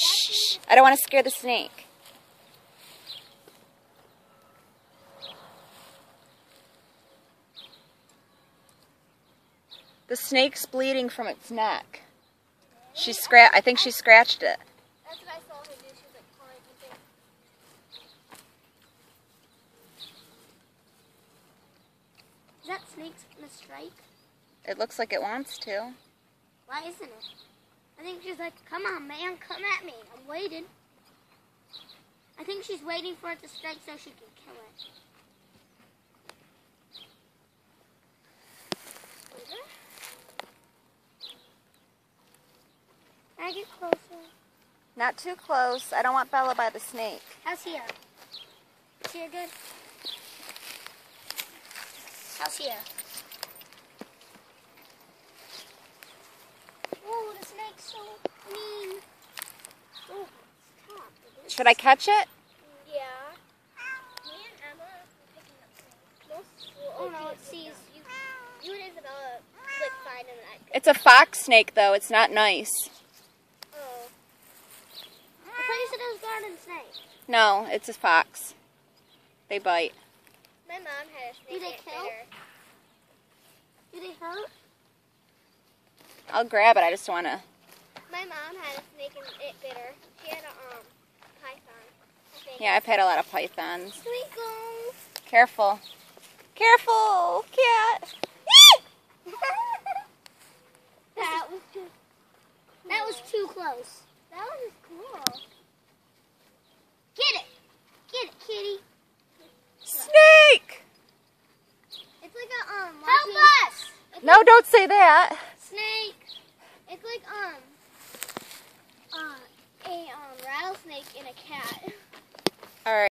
Shh. I don't want to scare the snake. The snake's bleeding from its neck. She scratch. I think she scratched it. That's what I saw her do. She was like calling something. Is that snake's gonna strike? It looks like it wants to. Why isn't it? I think she's like, come on, man, come at me. I'm waiting. I think she's waiting for it to strike so she can kill it. Can I get closer? Not too close. I don't want Bella by the snake. How's here? Is here good? How's here? Oh, the snake's so mean. Oh. Should I catch it? Yeah. Me and Emma are picking up snakes. Oh no, it sees you. You and Isabella like find in that. It's a fox snake, though. It's not nice. Oh. I thought you said it was garden snake. No, it's a fox. They bite. My mom had a snake. Do they kill? Do they hurt? I'll grab it. I just want to. My mom had a snake and it bit her. She had a um python. I. Yeah, I've had a lot of pythons. Twinkle. Careful. Careful, cat. that was too. That was too close. That was cool. Get it. Get it, kitty. Snake! It's like a um. Help us! No, don't say that. cat. All right.